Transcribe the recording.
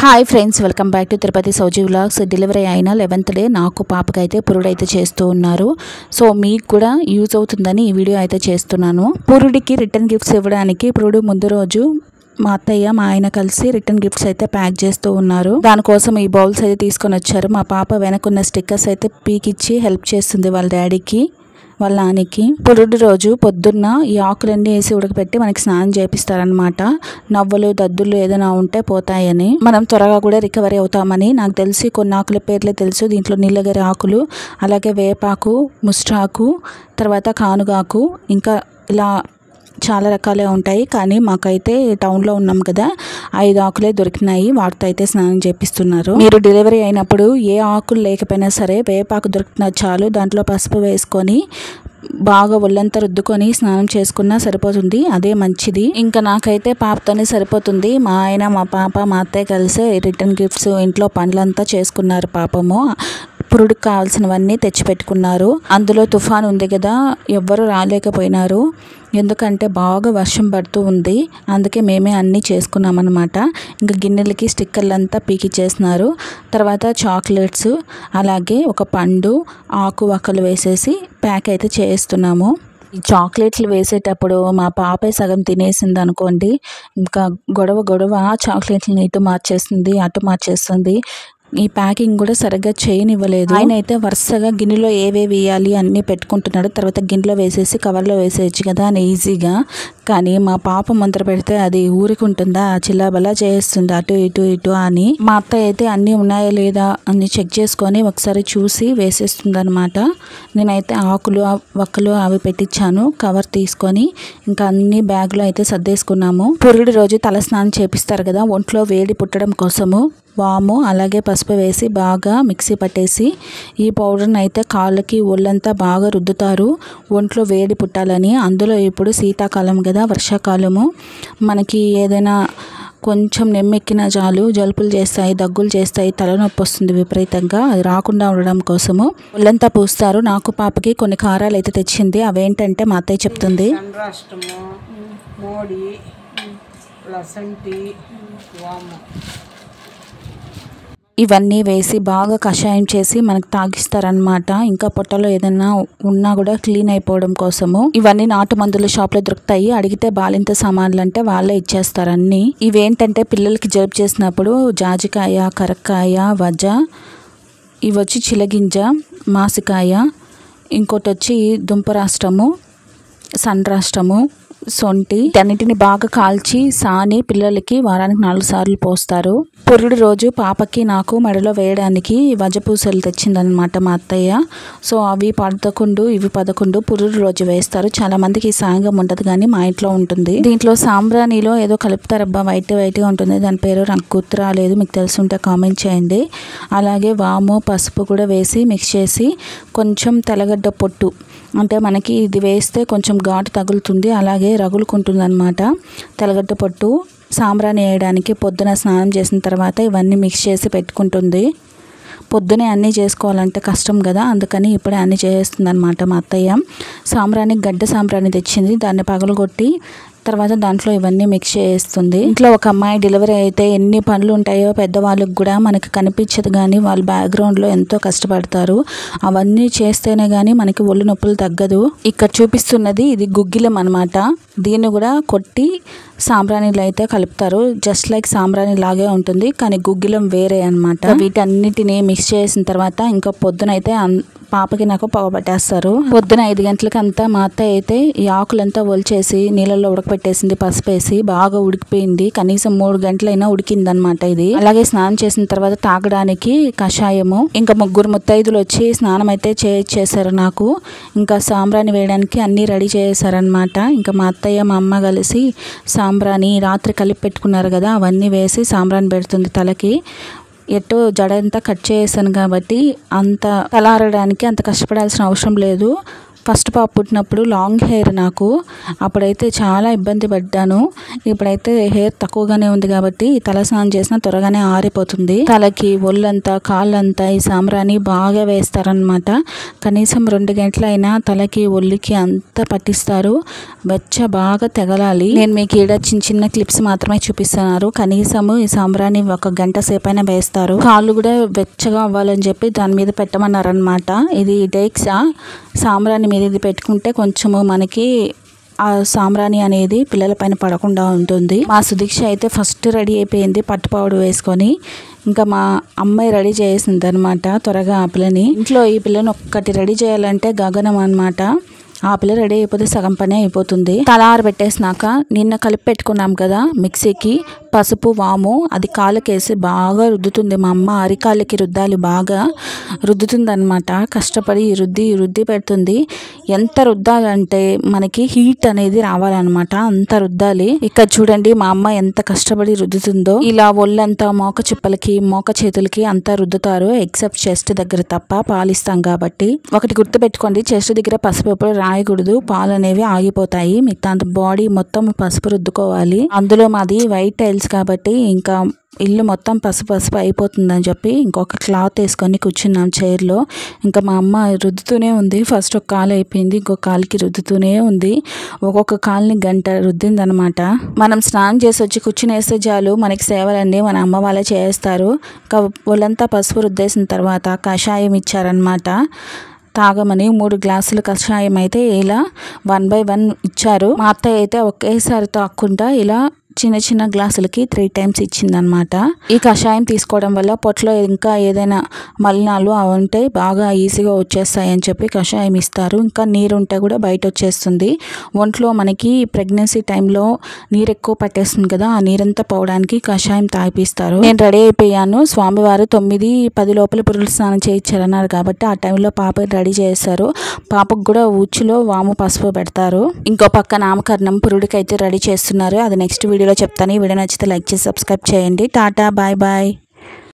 Hi friends welcome back to Tirupati Souji vlogs delivery అయిన eleventh day నాకు పాపకైతే పురుడు అయితే చేస్తూ ఉన్నారు. సో మీకు కూడా యూజ్ అవుతుందని ఈ వీడియో అయితే చేస్తున్నాను. పురుడికి రిటర్న్ గిఫ్ట్స్ ఇవ్వడానికి పురుడు ముందు రోజు మా అత్తయ్య మా ఆయన కలిసి రిటర్న్ గిఫ్ట్స్ అయితే ప్యాక్ చేస్తూ ఉన్నారు. దానికోసం ఈ బౌల్స్ అయితే తీసుకొని వచ్చారు. మా పాప వెనకున్న స్టిక్కర్స్ అయితే పీకిచ్చి హెల్ప్ చేస్తుంది వాళ్ళ డాడీకి వాళ్ళ నానికి పురుడు రోజు పొద్దున్న ఈ ఆకులన్నీ వేసి ఉడకబెట్టి మనకి స్నానం చేపిస్తారనమాట నవ్వులు దద్దులు ఏదైనా ఉంటే పోతాయని. మనం త్వరగా కూడా రికవరీ అవుతామని నాకు తెలిసి కొన్ని ఆకుల పేర్లే తెలుసు. దీంట్లో నీళ్ళగరి ఆకులు అలాగే వేపాకు ముస్టాకు తర్వాత కానుగాకు ఇంకా ఇలా చాలా రకాలే ఉంటాయి. కానీ మాకైతే టౌన్లో ఉన్నాం కదా ఐదు ఆకులే దొరికినాయి. వాటితో అయితే స్నానం చేపిస్తున్నారు. మీరు డెలివరీ అయినప్పుడు ఏ ఆకులు లేకపోయినా సరే వేపాకు దొరికినా చాలు. దాంట్లో పసుపు వేసుకొని బాగా ఒళ్ళంతా రుద్దుకొని స్నానం చేసుకున్నా సరిపోతుంది. అదే మంచిది. ఇంకా నాకైతే పాపతోనే సరిపోతుంది. మా ఆయన మా పాప మా అత్తయ్య కలిసి రిటర్న్ గిఫ్ట్స్ ఇంట్లో పనులంతా చేసుకున్నారు పాపము. పురుడుకు కావాల్సినవన్నీ తెచ్చిపెట్టుకున్నారు. అందులో తుఫాన్ ఉంది కదా ఎవ్వరు రాలేకపోయినారు. ఎందుకంటే బాగా వర్షం పడుతూ ఉంది. అందుకే మేమే అన్నీ చేసుకున్నాం అనమాట ఇంకా గిన్నెలకి స్టిక్కర్లు అంతా పీకి చేసినారు. తర్వాత చాక్లెట్స్ అలాగే ఒక పండు ఆకు వక్కలు వేసేసి ప్యాక్ అయితే చేస్తున్నాము ఈ చాక్లెట్లు వేసేటప్పుడు మా పాపే సగం తినేసింది అనుకోండి ఇంకా గొడవ గొడవ చాక్లెట్లని ఇటు మార్చేస్తుంది అటు మార్చేస్తుంది. ఈ ప్యాకింగ్ కూడా సరిగ్గా చేయనివ్వలేదు. ఆయన అయితే వరుసగా గిన్నెలో ఏవేవి వేయాలి అన్నీ పెట్టుకుంటున్నాడు. తర్వాత గిన్నెలో వేసేసి కవర్లో వేసేయచ్చు కదా అని ఈజీగా. కానీ మా పాప ముందర పెడితే అది ఊరుకుంటుందా? చిల్లాబలా చేస్తుంది. అటు ఇటు ఇటు అని. మా అత్త అయితే అన్నీ ఉన్నాయా లేదా అని చెక్ చేసుకొని ఒకసారి చూసి వేసేస్తుంది అనమాట నేనైతే ఆకులు వక్కలు అవి పెట్టించాను కవర్ తీసుకొని ఇంకా అన్ని బ్యాగ్లో అయితే సర్దేసుకున్నాము. పురుడు రోజు తల స్నానం చేపిస్తారు కదా ఒంట్లో వేడి పుట్టడం కోసము. వాము అలాగే పసుపు వేసి బాగా మిక్సీ పట్టేసి ఈ పౌడర్ని అయితే కాళ్ళకి ఒళ్ళంతా బాగా రుద్దుతారు. ఒంట్లో వేడి పుట్టాలని. అందులో ఇప్పుడు శీతాకాలం కదా వర్షాకాలము. మనకి ఏదైనా కొంచెం నెమ్మెక్కిన చాలు జలుపులు చేస్తాయి దగ్గులు చేస్తాయి తలనొప్పి వస్తుంది విపరీతంగా. అది రాకుండా ఉండడం కోసము ఒళ్ళంతా పూస్తారు. నాకు పాపకి కొన్ని కారాలు అయితే తెచ్చింది. అవేంటంటే మా అత్తయ్య చెప్తుంది. చంద్రాష్టము మోడి లసంటి వాము. ఇవన్నీ వేసి బాగా కషాయం చేసి మనకు తాగిస్తారనమాట ఇంకా పొట్టలో ఏదైనా ఉన్నా కూడా క్లీన్ అయిపోవడం కోసము. ఇవన్నీ నాటు మందుల షాప్లో దొరుకుతాయి. అడిగితే బాలింత సామాన్లు అంటే వాళ్ళే ఇచ్చేస్తారు అన్ని. ఇవేంటంటే పిల్లలకి జలుబు చేసినప్పుడు జాజికాయ కరక్కాయ వజ ఇవి వచ్చి చిలగింజ మాసికాయ ఇంకోటి వచ్చి దుంపరాష్ట్రము సండ్రాష్ట్రము సొంటి అన్నిటిని బాగా కాల్చి సాని పిల్లలకి వారానికి నాలుగు సార్లు పోస్తారు. పురుడు రోజు పాపకి నాకు మెడలో వేయడానికి వజపూసలు తెచ్చిందనమాట మా అత్తయ్య. సో అవి పదకొండు ఇవి పదకొండు పురుడు రోజు వేస్తారు. చాలా మందికి ఈ సాంగం ఉండదు కానీ మా ఇంట్లో ఉంటుంది. దీంట్లో సాంబ్రాణిలో ఏదో కలుపుతారబ్బా వైట్ వైట్గా ఉంటుంది. దాని పేరు నాకు గుర్తు రాలేదు. మీకు తెలుసుంటే కామెంట్ చేయండి. అలాగే వాము పసుపు కూడా వేసి మిక్స్ చేసి కొంచెం తెల్లగడ్డ పొట్టు. అంటే మనకి ఇది వేస్తే కొంచెం ఘాటు తగులుతుంది. అలాగే రగులుకుంటుంది అనమాట తెల్లగడ్డ పొట్టు సాంబ్రాణి వేయడానికి పొద్దున స్నానం చేసిన తర్వాత ఇవన్నీ మిక్స్ చేసి పెట్టుకుంటుంది. పొద్దునే అన్నీ చేసుకోవాలంటే కష్టం కదా అందుకని ఇప్పుడే అన్నీ చేస్తుంది అనమాట మా అత్తయ్య. సాంబ్రాణి గడ్డ సాంబ్రాణి తెచ్చింది దాన్ని పగలగొట్టి తర్వాత దాంట్లో ఇవన్నీ మిక్స్ చేస్తుంది. ఇంట్లో ఒక అమ్మాయి డెలివరీ అయితే ఎన్ని పనులు ఉంటాయో పెద్దవాళ్ళకి కూడా మనకి కనిపించదు కానీ వాళ్ళ బ్యాక్గ్రౌండ్లో ఎంతో కష్టపడతారు. అవన్నీ చేస్తేనే కానీ మనకి ఒళ్ళు నొప్పులు తగ్గదు. ఇక్కడ చూపిస్తున్నది ఇది గుగ్గిలం అనమాట దీన్ని కూడా కొట్టి సాంబ్రాణిలు అయితే కలుపుతారు. జస్ట్ లైక్ సాంబ్రాణి లాగే ఉంటుంది కానీ గుగ్గిలం వేరే అనమాట వీటన్నిటిని మిక్స్ చేసిన తర్వాత ఇంకా పొద్దున అయితే అన్- పాపకి నాకు పొగబట్టేస్తారు పొద్దున ఐదు గంటలకంతా మా అత్త అయితే ఈ ఆకులంతా ఒలిచేసి నీళ్ళల్లో ఉడకపెట్టేసింది పసిపేసి బాగా ఉడికిపోయింది. కనీసం మూడు గంటలైనా ఉడికింది అనమాట ఇది. అలాగే స్నానం చేసిన తర్వాత తాగడానికి కషాయము ఇంకా ముగ్గురు ముత్తైదులు వచ్చి స్నానం అయితే చేసేసారు నాకు. ఇంకా సాంబ్రాణి వేయడానికి అన్ని రెడీ చేశారనమాట ఇంకా మా అత్తయ్య మా అమ్మ కలిసి సాంబ్రాణి రాత్రి కలిపి పెట్టుకున్నారు కదా అవన్నీ వేసి సాంబ్రాణి పెడుతుంది తలకి. ఎట్టో జడ అంతా కట్ చేసాను కాబట్టి అంత తలారడానికి అంత కష్టపడాల్సిన అవసరం లేదు. ఫస్ట్ పాప పుట్టినప్పుడు లాంగ్ హెయిర్ నాకు. అప్పుడైతే చాలా ఇబ్బంది పడ్డాను. ఇప్పుడైతే హెయిర్ తక్కువగానే ఉంది కాబట్టి తల స్నానం చేసినా త్వరగానే ఆరిపోతుంది. తలకి ఒళ్ళంతా కాళ్ళంతా ఈ సాంబ్రాణి బాగా వేస్తారనమాట కనీసం రెండు గంటలైనా తలకి ఒళ్ళుకి అంతా పట్టిస్తారు. వెచ్చ బాగా తెగలాలి. నేను మీకు ఈడ చిన్న చిన్న క్లిప్స్ మాత్రమే చూపిస్తున్నారు. కనీసము ఈ సాంబ్రాణి ఒక గంట సేపైనా వేస్తారు. కాళ్ళు కూడా వెచ్చగా అవ్వాలని చెప్పి దాని మీద పెట్టమన్నారనమాట ఇది డేక్సా? సాంబ్రాణి మీద ఇది పెట్టుకుంటే కొంచెము మనకి ఆ సాంబ్రాణి అనేది పిల్లల పైన పడకుండా ఉంటుంది. మా సుదీక్ష అయితే ఫస్ట్ రెడీ అయిపోయింది పట్టుపావుడు వేసుకొని. ఇంకా మా అమ్మాయి రెడీ చేసింది అనమాట త్వరగా ఆ పిల్లని. ఇంట్లో ఈ పిల్లని ఒక్కటి రెడీ చేయాలంటే గగనం అనమాట ఆ పిల్ల రెడీ అయిపోతే సగం పని అయిపోతుంది. తల ఆరబెట్టేసినాక నిన్న కలిపి పెట్టుకున్నాం కదా మిక్సీకి. పసుపు వాము అది కాళ్ళకేసి బాగా రుద్దుతుంది. మా అమ్మ అరికాళ్ళకి రుద్దాలి బాగా రుద్దుతుంది అనమాట కష్టపడి రుద్ది రుద్ది పెడుతుంది. ఎంత రుద్దాలంటే మనకి హీట్ అనేది రావాలన్నమాట. అంత రుద్దాలి. ఇక్కడ చూడండి మా అమ్మ ఎంత కష్టపడి రుద్దుతుందో. ఇలా ఒళ్ళంతా మోక చిప్పలకి మోక చేతులకి అంతా రుద్దుతారు. ఎక్సెప్ట్ చెస్ట్ దగ్గర తప్ప పాలిస్తాం కాబట్టి. ఒకటి గుర్తు పెట్టుకోండి చెస్ట్ దగ్గర పసుపు ఎప్పుడు రాయకూడదు. పాలు అనేవి ఆగిపోతాయి. మిగతా బాడీ మొత్తం పసుపు రుద్దుకోవాలి. అందులో మాది వైట్ టైల్స్ కాబట్టి ఇంకా ఇల్లు మొత్తం పసుపు పసుపు అయిపోతుందని చెప్పి ఇంకొక క్లాత్ వేసుకొని కూర్చున్నాం చైర్లో ఇంకా మా అమ్మ రుద్దుతూనే ఉంది. ఫస్ట్ ఒక కాలు అయిపోయింది. ఇంకొక కాలుకి రుద్దుతూనే ఉంది. ఒక్కొక్క కాలుని గంట రుద్దిందనమాట మనం స్నానం చేసి వచ్చి కూర్చుని వేస్తే చాలు మనకి సేవలన్నీ మన అమ్మ వాళ్ళే చేస్తారు. ఇంకా ఒళ్ళంతా పసుపు రుద్దేసిన తర్వాత కషాయం ఇచ్చారనమాట తాగమని మూడు గ్లాసులు కషాయం అయితే ఇలా వన్ బై వన్ ఇచ్చారు. మా అత్తయ్య అయితే ఒకేసారి తాక్కుండా ఇలా చిన్న చిన్న గ్లాసులకి త్రీ టైమ్స్ ఇచ్చిందనమాట ఈ కషాయం తీసుకోవడం వల్ల పొట్టలో ఇంకా ఏదైనా మలినాలు అవి ఉంటే బాగా ఈజీగా వచ్చేస్తాయని చెప్పి కషాయం ఇస్తారు. ఇంకా నీరు ఉంటే కూడా బయట వచ్చేస్తుంది. ఒంట్లో మనకి ప్రెగ్నెన్సీ టైంలో నీరు ఎక్కువ పట్టేస్తుంది కదా ఆ నీరంతా పోవడానికి కషాయం తాగిపిస్తారు. నేను రెడీ అయిపోయాను. స్వామివారు తొమ్మిది పది లోపల పురుగులు స్నానం చేయించారన్నారు కాబట్టి ఆ టైంలో పాప రెడీ చేస్తారు పాపకు కూడా ఊచిలో వాము పసుపు పెడతారు. ఇంకో పక్క నామకరణం పురుడికి అయితే రెడీ చేస్తున్నారు. అది నెక్స్ట్ వీడియో వీడియోలో చెప్తాను. ఈ వీడియో నచ్చితే లైక్ చేసి సబ్స్క్రైబ్ చేయండి. Tata bye bye.